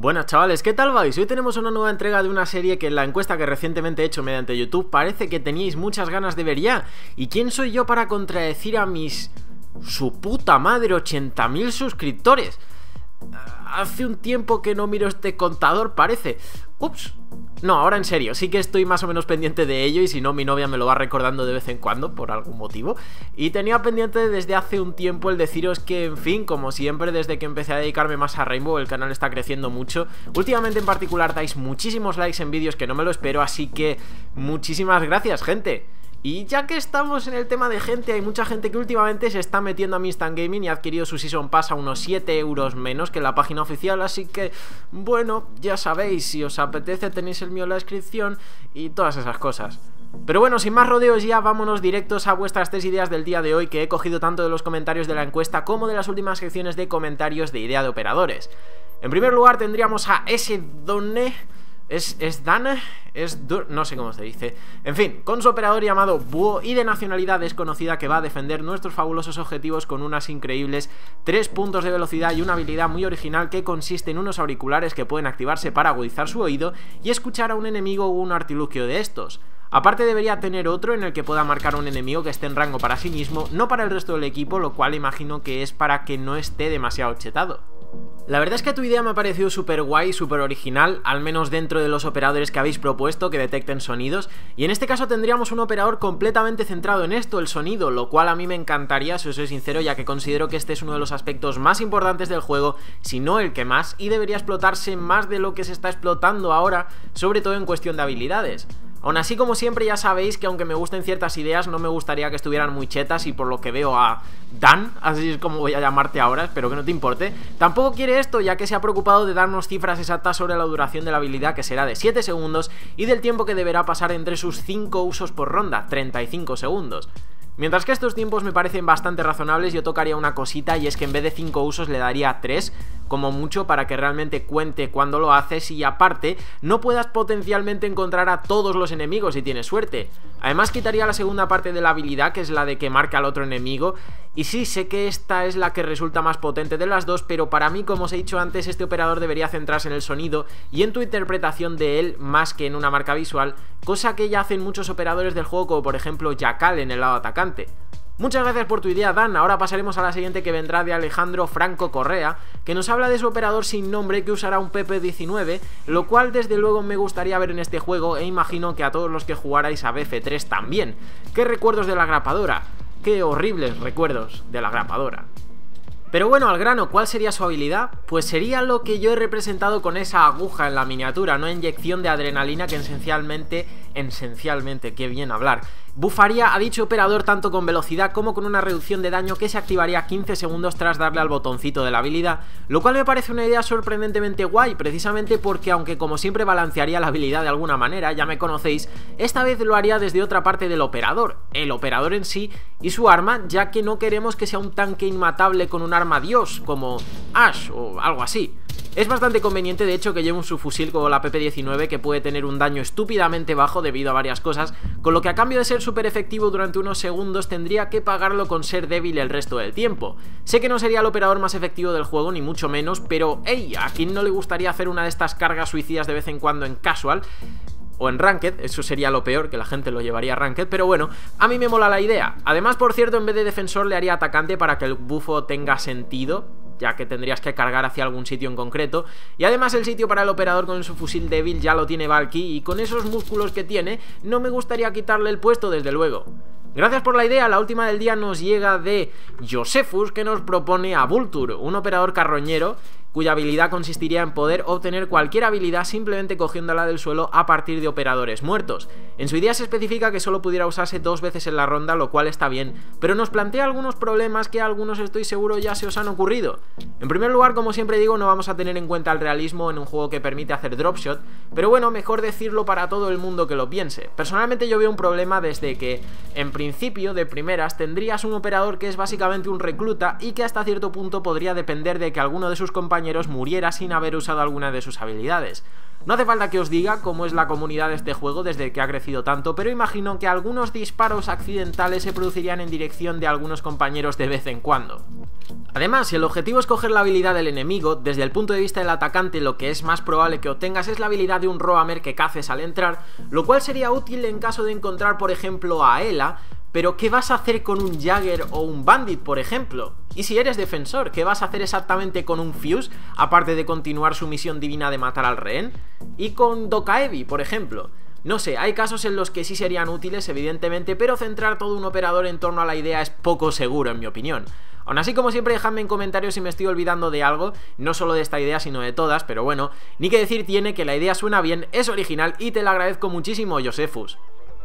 Buenas chavales, ¿qué tal vais? Hoy tenemos una nueva entrega de una serie que en la encuesta que recientemente he hecho mediante YouTube parece que teníais muchas ganas de ver ya. ¿Y quién soy yo para contradecir a mis... su puta madre 80.000 suscriptores? Hace un tiempo que no miro este contador, parece. Ups, no, ahora en serio, sí que estoy más o menos pendiente de ello y si no mi novia me lo va recordando de vez en cuando por algún motivo. Y tenía pendiente desde hace un tiempo el deciros que, en fin, como siempre desde que empecé a dedicarme más a Rainbow, el canal está creciendo mucho. Últimamente en particular dais muchísimos likes en vídeos que no me lo espero, así que muchísimas gracias gente. Y ya que estamos en el tema de gente, hay mucha gente que últimamente se está metiendo a mi Instant Gaming y ha adquirido su Season Pass a unos 7 euros menos que la página oficial, así que, bueno, ya sabéis, si os apetece tenéis el mío en la descripción y todas esas cosas. Pero bueno, sin más rodeos ya, vámonos directos a vuestras tres ideas del día de hoy que he cogido tanto de los comentarios de la encuesta como de las últimas secciones de comentarios de idea de operadores. En primer lugar tendríamos a ese Donne es, es Dan, es no sé cómo se dice. En fin, con su operador llamado Búho y de nacionalidad desconocida que va a defender nuestros fabulosos objetivos con unas increíbles 3 puntos de velocidad y una habilidad muy original que consiste en unos auriculares que pueden activarse para agudizar su oído y escuchar a un enemigo o un artilugio de estos. Aparte debería tener otro en el que pueda marcar un enemigo que esté en rango para sí mismo, no para el resto del equipo, lo cual imagino que es para que no esté demasiado chetado. La verdad es que tu idea me ha parecido súper guay, súper original, al menos dentro de los operadores que habéis propuesto que detecten sonidos, y en este caso tendríamos un operador completamente centrado en esto, el sonido, lo cual a mí me encantaría, si os soy sincero, ya que considero que este es uno de los aspectos más importantes del juego, si no el que más, y debería explotarse más de lo que se está explotando ahora, sobre todo en cuestión de habilidades. Aún así, como siempre, ya sabéis que aunque me gusten ciertas ideas, no me gustaría que estuvieran muy chetas y por lo que veo a Dan, así es como voy a llamarte ahora, espero que no te importe, tampoco quiere esto ya que se ha preocupado de darnos cifras exactas sobre la duración de la habilidad que será de 7 segundos y del tiempo que deberá pasar entre sus 5 usos por ronda, 35 segundos. Mientras que estos tiempos me parecen bastante razonables, yo tocaría una cosita y es que en vez de 5 usos le daría 3, como mucho para que realmente cuente cuando lo haces y aparte no puedas potencialmente encontrar a todos los enemigos si tienes suerte. Además quitaría la segunda parte de la habilidad que es la de que marca al otro enemigo y sí, sé que esta es la que resulta más potente de las dos, pero para mí como os he dicho antes este operador debería centrarse en el sonido y en tu interpretación de él más que en una marca visual, cosa que ya hacen muchos operadores del juego como por ejemplo Jackal en el lado atacante. Muchas gracias por tu idea, Dan. Ahora pasaremos a la siguiente que vendrá de Alejandro Franco Correa, que nos habla de su operador sin nombre que usará un PP19, lo cual desde luego me gustaría ver en este juego e imagino que a todos los que jugarais a BF3 también. ¿Qué recuerdos de la grapadora? Qué horribles recuerdos de la grapadora. Pero bueno, al grano, ¿cuál sería su habilidad? Pues sería lo que yo he representado con esa aguja en la miniatura, una inyección de adrenalina que esencialmente, esencialmente, qué bien hablar, bufaría a dicho operador tanto con velocidad como con una reducción de daño que se activaría 15 segundos tras darle al botoncito de la habilidad, lo cual me parece una idea sorprendentemente guay, precisamente porque aunque como siempre balancearía la habilidad de alguna manera, ya me conocéis, esta vez lo haría desde otra parte del operador, el operador en sí y su arma, ya que no queremos que sea un tanque inmatable con un arma dios, como Ash o algo así. Es bastante conveniente de hecho que lleve un subfusil como la PP-19 que puede tener un daño estúpidamente bajo debido a varias cosas, con lo que a cambio de ser súper efectivo durante unos segundos tendría que pagarlo con ser débil el resto del tiempo. Sé que no sería el operador más efectivo del juego ni mucho menos, pero hey, ¿a quién no le gustaría hacer una de estas cargas suicidas de vez en cuando en casual? O en Ranked, eso sería lo peor, que la gente lo llevaría a Ranked, pero bueno, a mí me mola la idea. Además, por cierto, en vez de defensor le haría atacante para que el bufo tenga sentido, ya que tendrías que cargar hacia algún sitio en concreto. Y además el sitio para el operador con su fusil débil ya lo tiene Valky y con esos músculos que tiene, no me gustaría quitarle el puesto desde luego. Gracias por la idea, la última del día nos llega de Josephus que nos propone a Vulture, un operador carroñero cuya habilidad consistiría en poder obtener cualquier habilidad simplemente cogiéndola del suelo a partir de operadores muertos. En su idea se especifica que solo pudiera usarse dos veces en la ronda, lo cual está bien, pero nos plantea algunos problemas que a algunos estoy seguro ya se os han ocurrido. En primer lugar, como siempre digo, no vamos a tener en cuenta el realismo en un juego que permite hacer dropshot, pero bueno, mejor decirlo para todo el mundo que lo piense. Personalmente yo veo un problema desde que, en principio, de primeras, tendrías un operador que es básicamente un recluta y que hasta cierto punto podría depender de que alguno de sus compañeros muriera sin haber usado alguna de sus habilidades. No hace falta que os diga cómo es la comunidad de este juego desde que ha crecido tanto, pero imagino que algunos disparos accidentales se producirían en dirección de algunos compañeros de vez en cuando. Además, si el objetivo es coger la habilidad del enemigo, desde el punto de vista del atacante lo que es más probable que obtengas es la habilidad de un Roamer que caces al entrar, lo cual sería útil en caso de encontrar por ejemplo a Ela, pero ¿qué vas a hacer con un Jagger o un Bandit, por ejemplo? Y si eres defensor, ¿qué vas a hacer exactamente con un Fuse, aparte de continuar su misión divina de matar al rehén? Y con Dokaevi, por ejemplo. No sé, hay casos en los que sí serían útiles, evidentemente, pero centrar todo un operador en torno a la idea es poco seguro, en mi opinión. Aún así, como siempre, dejadme en comentarios si me estoy olvidando de algo, no solo de esta idea, sino de todas, pero bueno, ni que decir tiene que la idea suena bien, es original y te la agradezco muchísimo, Josefus.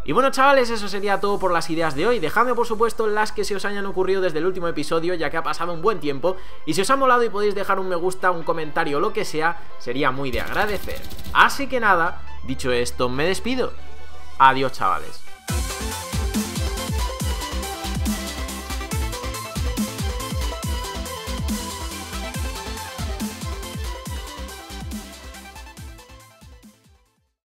Y bueno chavales, eso sería todo por las ideas de hoy, dejadme por supuesto las que se os hayan ocurrido desde el último episodio ya que ha pasado un buen tiempo y si os ha molado y podéis dejar un me gusta, un comentario o lo que sea, sería muy de agradecer. Así que nada, dicho esto, me despido. Adiós chavales.